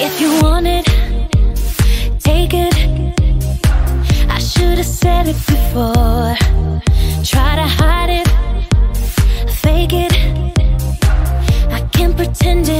If you want it, take it. I should have said it before. Try to hide it, fake it. I can't pretend it.